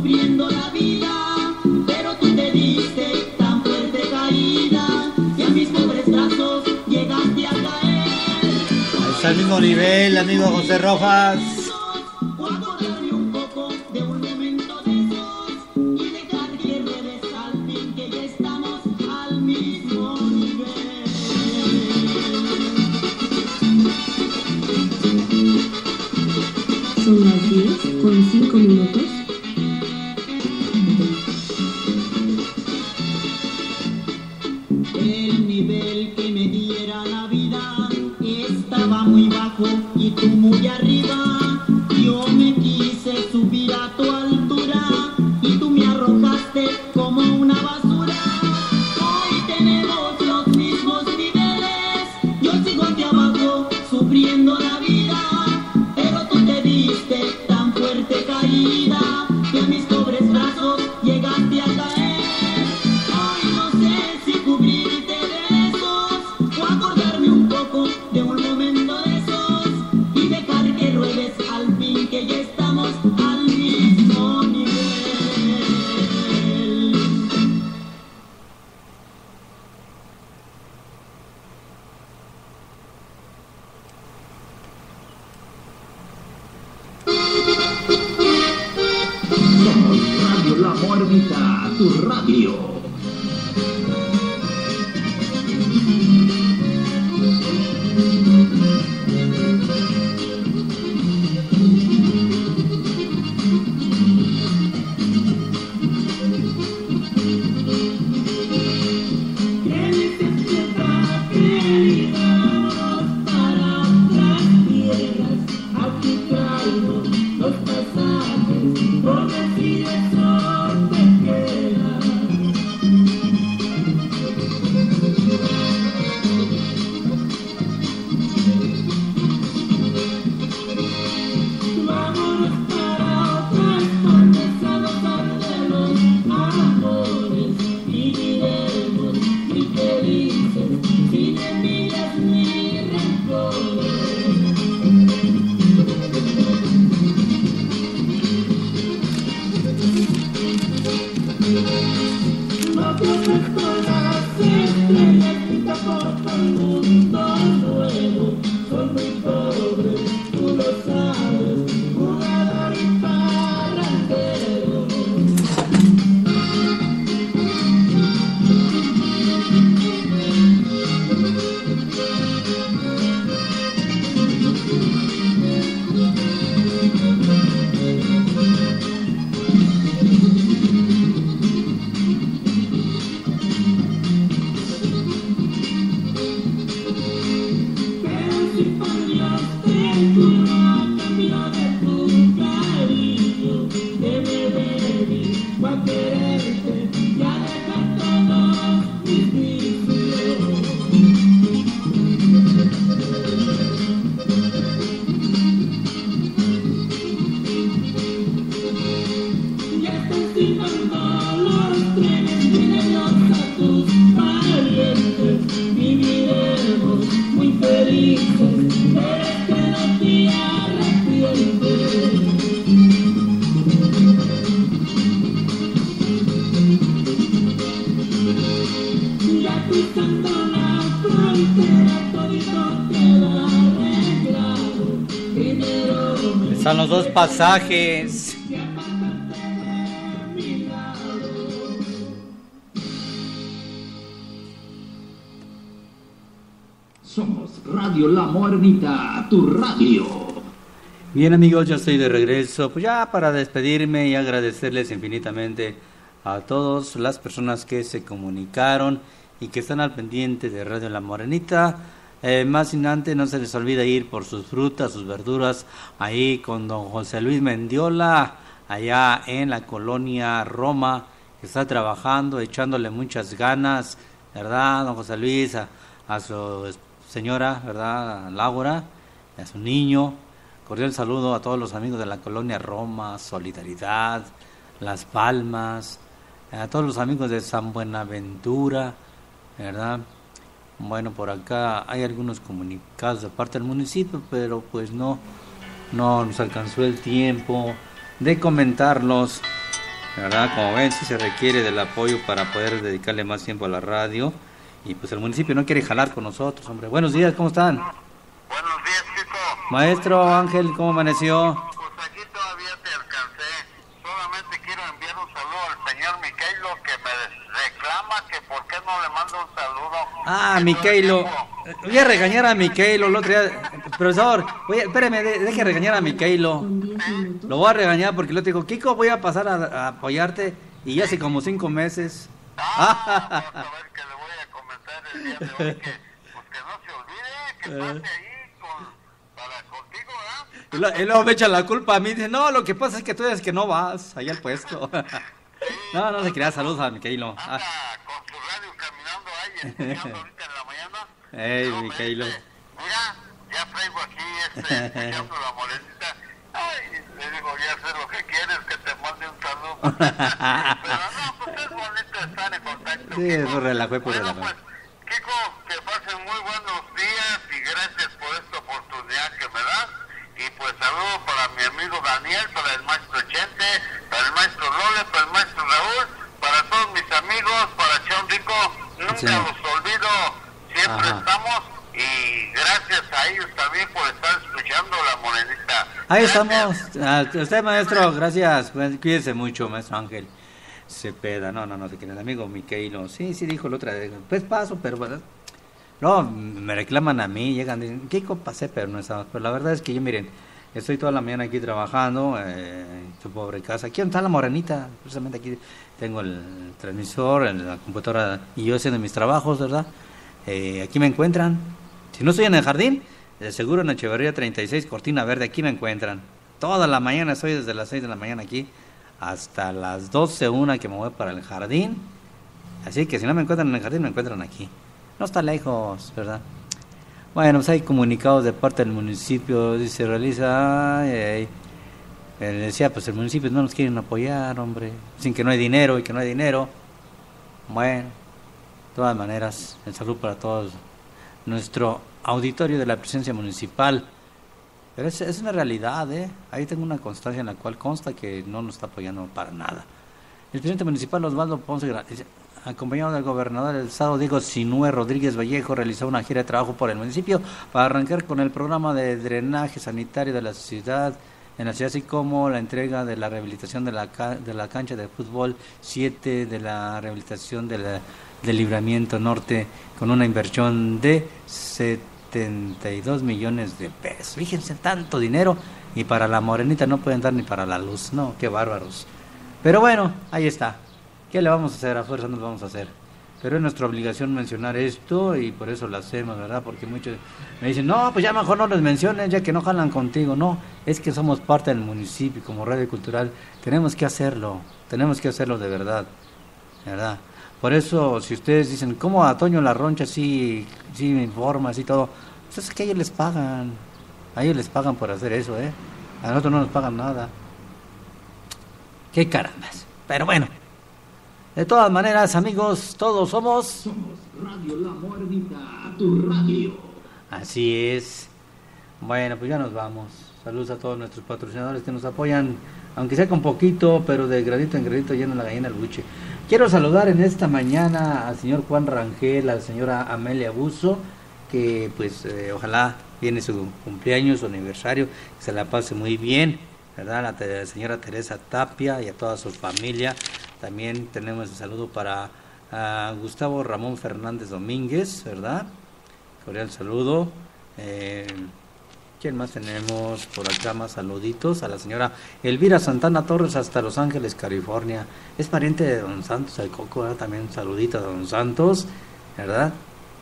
sufriendo la vida, pero tú te diste tan fuerte caída y a mis pobres brazos llegaste a caer. Está al mismo nivel, amigo José Rojas. O acordarme un poco de un momento de esos y dejar que ruedes al fin que ya estamos al mismo nivel. Son las 10 con 5 minutos. Morbita, tu radio. A Están los dos pasajes. Somos Radio La Morbita, tu radio. Bien amigos, ya estoy de regreso. Pues ya para despedirme y agradecerles infinitamente a todas las personas que se comunicaron y que están al pendiente de Radio La Morenita. Eh, más antes, no se les olvide ir por sus frutas, sus verduras, ahí con don José Luis Mendiola, allá en la colonia Roma, que está trabajando, echándole muchas ganas, ¿verdad, don José Luis? A, a su señora, ¿verdad? A Laura, a su niño. Cordial saludo a todos los amigos de la colonia Roma, Solidaridad, Las Palmas, a todos los amigos de San Buenaventura, ¿verdad? Bueno, por acá hay algunos comunicados de parte del municipio, pero pues no, no nos alcanzó el tiempo de comentarlos. ¿verdad? Como ven, sí se requiere del apoyo para poder dedicarle más tiempo a la radio. Y pues el municipio no quiere jalar con nosotros, hombre. Buenos días, ¿cómo están? Buenos días, Chico. Maestro Ángel, ¿cómo amaneció? Pues aquí todavía te alcancé. Solamente quiero enviar un saludo al señor Miqueilo que me reclama que por qué no le mando un saludo. Ah, tiempo- Voy a regañar a Miqueilo el otro día. Profesor, voy a- espéreme, de- deje regañar a Miqueilo. Con 10 minutos. Lo voy a regañar porque le digo, Kiko, voy a pasar a, a apoyarte. Y ya hace como cinco meses. Ah, vas a ver que le voy a comentar el día de hoy que, pues que no se olvide que pase ahí con, para contigo, ¿verdad? Y, lo- y luego me echa la culpa a mí. Dice, no, lo que pasa es que tú dices que no vas allá al puesto. no, no se crea. Saludos a Miqueilo. Ah, Anda con su radio caminando ahí, escuchando ahorita en la mañana. Ey, No, dice, Mira, ya traigo aquí este, escuchando la morenita. Ay, le digo, ya sé lo que quieres, que te mande un saludo. Pero no, pues es bonito estar en contacto. Sí, Kiko. relajo, es un Bueno, relajo. pues, Kiko, que pasen muy buenos días y gracias por esta oportunidad que me das. Y pues saludo para mi amigo Daniel, para el maestro Chente, para el maestro Lole, para el maestro Raúl, para todos mis amigos, para Chon Rico. Nunca Sí. los olvido, siempre Ajá. estamos. Y gracias a ellos también por estar escuchando la morenita. Ahí Gracias. estamos. A usted, maestro, gracias. Cuídese mucho, maestro Ángel. Cepeda, no, no, no, de que el amigo Miqueilo. Sí, sí, dijo la otra vez. Pues paso, pero. ¿verdad? No, me reclaman a mí, llegan, dicen, Kiko, pasé, pero no estamos. Pero la verdad es que yo, miren, estoy toda la mañana aquí trabajando, eh, en su pobre casa. Aquí está la morenita, precisamente aquí tengo el transmisor, la computadora y yo haciendo mis trabajos, ¿verdad? Eh, aquí me encuentran. Si no estoy en el jardín, de seguro en Echeverría 36, Cortina Verde, aquí me encuentran. Toda la mañana estoy desde las 6 de la mañana aquí hasta las 12, una que me voy para el jardín. Así que si no me encuentran en el jardín, me encuentran aquí. No está lejos, ¿verdad? Bueno, pues hay comunicados de parte del municipio, dice, realiza... ay, ay. Eh, decía, pues el municipio no nos quieren apoyar, hombre. Dicen que no hay dinero y que no hay dinero. Bueno, de todas maneras, el salud para todos. Nuestro auditorio de la presencia municipal. Pero es, es una realidad, ¿eh? Ahí tengo una constancia en la cual consta que no nos está apoyando para nada. El presidente municipal Osvaldo Ponce, acompañado del gobernador del estado Diego Sinue Rodríguez Vallejo, realizó una gira de trabajo por el municipio para arrancar con el programa de drenaje sanitario de la ciudad, en la ciudad, así como la entrega de la rehabilitación de la, de la cancha de fútbol 7, de la rehabilitación de la- del libramiento norte, con una inversión de 72 millones de pesos. Fíjense, tanto dinero y para la morenita no pueden dar ni para la luz. No, qué bárbaros. Pero bueno, ahí está. ¿Qué le vamos a hacer? A fuerza nos vamos a hacer. Pero es nuestra obligación mencionar esto y por eso lo hacemos, ¿verdad? Porque muchos me dicen, no, pues ya mejor no les menciones, ya que no jalan contigo. No, es que somos parte del municipio como radio cultural tenemos que hacerlo, tenemos que hacerlo de verdad, ¿verdad? Por eso, si ustedes dicen, ¿cómo a Toño La Roncha sí, sí me informa, así todo? Pues es que a ellos les pagan, a ellos les pagan por hacer eso, ¿eh? A nosotros no nos pagan nada. Qué carambas. Pero bueno, de todas maneras, amigos, todos somos... Somos Radio La Morenita, tu radio. Así es. Bueno, pues ya nos vamos. Saludos a todos nuestros patrocinadores que nos apoyan, aunque sea con poquito, pero de granito en granito llena la gallina el buche. Quiero saludar en esta mañana al señor Juan Rangel, a la señora Amelia Buzo, que pues eh, ojalá viene su cumpleaños, su aniversario, que se la pase muy bien, ¿verdad? La te- señora Teresa Tapia y a toda su familia. También tenemos el saludo para ah, Gustavo Ramón Fernández Domínguez, ¿verdad? Cordial saludo. Eh, ¿Quién más tenemos por acá? Más saluditos a la señora Elvira Santana Torres hasta Los Ángeles, California. Es pariente de Don Santos, el Coco. También un a Don Santos, ¿verdad?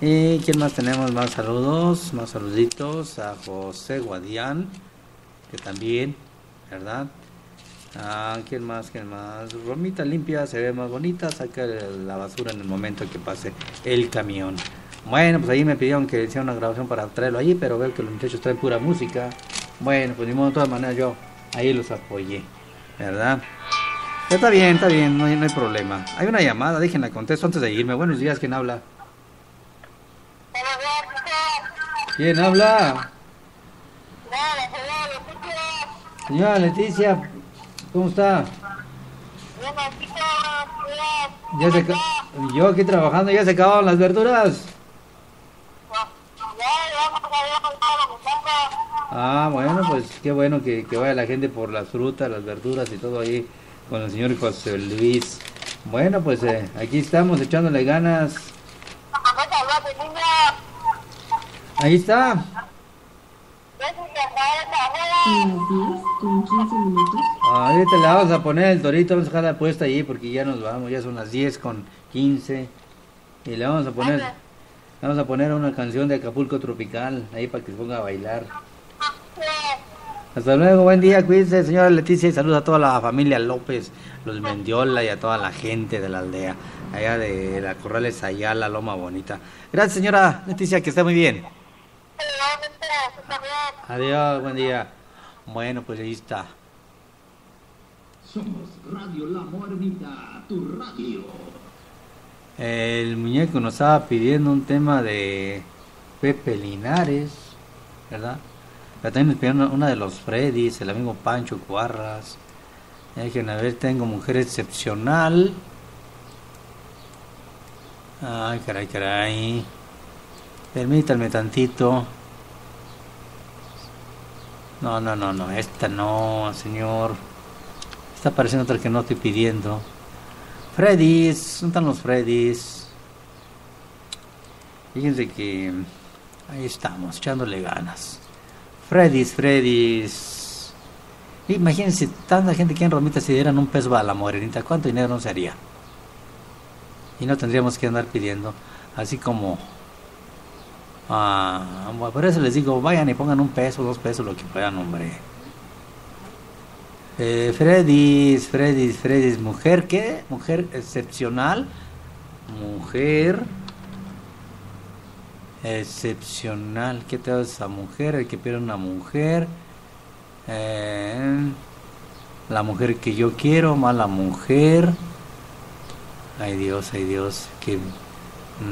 ¿Y quién más tenemos? Más saludos, más saluditos a José Guadián, que también, ¿verdad? Ah, ¿quién más? ¿Quién más? Romita limpia, se ve más bonita, saca la basura en el momento que pase el camión. Bueno, pues ahí me pidieron que hiciera una grabación para traerlo allí, pero veo que los muchachos traen pura música. Bueno, pues ni modo, de todas maneras yo ahí los apoyé, ¿verdad? Está bien, está bien, no hay, problema. Hay una llamada, déjenla contesto antes de irme. Buenos días, ¿quién habla? ¿Quién habla? Señora Leticia, ¿cómo está? Ya se Yo aquí trabajando, ya se acabaron las verduras. Ah, bueno, pues qué bueno que, vaya la gente por las frutas, las verduras y todo ahí con el señor José Luis. Bueno, pues eh, aquí estamos echándole ganas. Ahí está. A las 10 con 15 minutos. Ahorita le vamos a poner el torito, vamos a dejar la puesta ahí porque ya nos vamos, ya son las 10 con 15. Y le vamos a poner, vamos a poner una canción de Acapulco Tropical ahí para que se ponga a bailar. Hasta luego, buen día, cuídense, señora Leticia, y saludos a toda la familia López, los Mendiola y a toda la gente de la aldea, allá de la Corrales Ayala, Loma Bonita. Gracias, señora Leticia, que esté muy bien. Adiós, buen día. Bueno, pues ahí está. Somos Radio La Morbita, tu radio. El muñeco nos estaba pidiendo un tema de Pepe Linares, ¿verdad? Pero también nos pidieron una de los Freddys, el amigo Pancho Cuarras. Déjenme ver, tengo mujer excepcional. Ay, caray, caray. Permítanme tantito. No, no, no, no, esta no, señor. Está apareciendo otra que no estoy pidiendo. Freddys, ¿dónde están los Freddys? Fíjense que ahí estamos, echándole ganas. Freddys, Freddys. Imagínense, tanta gente que en Romita si dieran un peso a la morenita, ¿cuánto dinero no se haría? Y no tendríamos que andar pidiendo, así como... Ah, por eso les digo, vayan y pongan un peso, dos pesos, lo que puedan, hombre. Eh, Freddys, Freddys, Freddys, mujer, ¿qué? Mujer excepcional. Mujer excepcional. ¿Qué te da esa mujer? El que pierde una mujer. Eh, la mujer que yo quiero, mala mujer. Ay Dios, ay Dios, que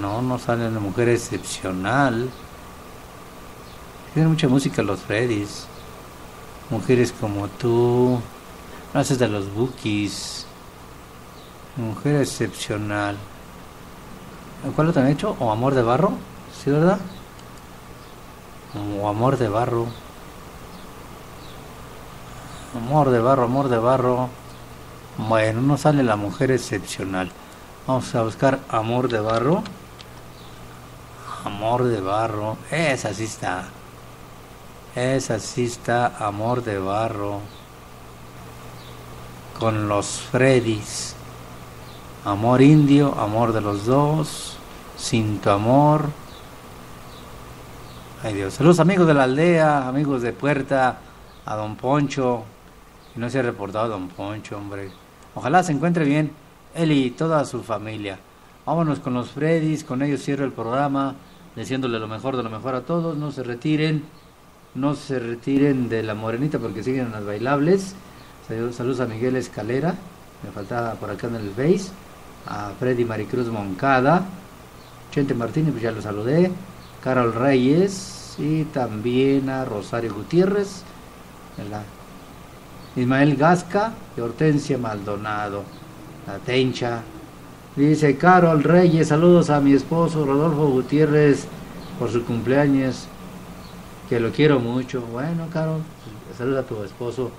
no, no sale una mujer excepcional. Tienen mucha música los Freddys. Mujeres como tú. Haces de los bookies. Mujer excepcional. ¿Cuál lo han hecho? ¿O amor de barro? ¿Sí, verdad? O amor de barro. Amor de barro, amor de barro. Bueno, no sale la mujer excepcional. Vamos a buscar amor de barro. Amor de barro. Esa sí está. Esa sí está amor de barro. Con los Freddys. Amor indio, amor de los dos. Sin tu amor. Ay Dios. Saludos amigos de la aldea, amigos de Puerta, a Don Poncho. No se ha reportado Don Poncho, hombre. Ojalá se encuentre bien él y toda su familia. Vámonos con los Freddys, con ellos cierro el programa, deseándole lo mejor de lo mejor a todos. No se retiren, no se retiren de la morenita porque siguen en las bailables. Saludos a Miguel Escalera, me faltaba por acá en el Face. A Freddy Maricruz Moncada, Chente Martínez, pues ya lo saludé. Carol Reyes y también a Rosario Gutiérrez, ¿verdad? Ismael Gasca y Hortensia Maldonado, la Tencha. Dice Carol Reyes, saludos a mi esposo Rodolfo Gutiérrez por su cumpleaños, que lo quiero mucho. Bueno, Carol, saluda a tu esposo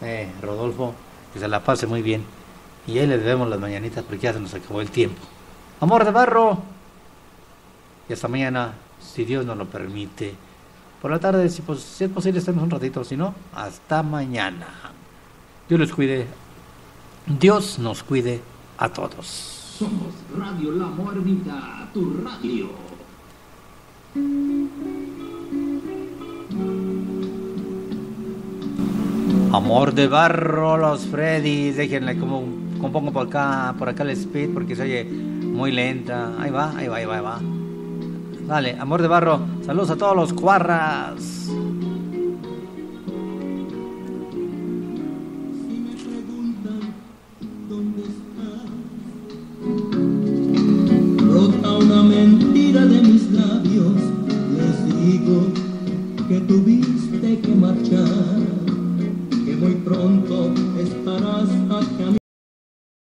eh, Rodolfo, que se la pase muy bien. Y ahí le debemos las mañanitas porque ya se nos acabó el tiempo. Amor de barro. Y hasta mañana, si Dios nos lo permite. Por la tarde, si, pos- si es posible, estemos un ratito. Si no, hasta mañana. Dios los cuide. Dios nos cuide a todos. Somos Radio La Morbita, tu radio. Amor de barro, los Freddys. Déjenle como compongo por acá, por acá el speed porque se oye muy lenta. Ahí va, ahí va, ahí va, ahí va. Dale, amor de barro. Saludos a todos los cuarras.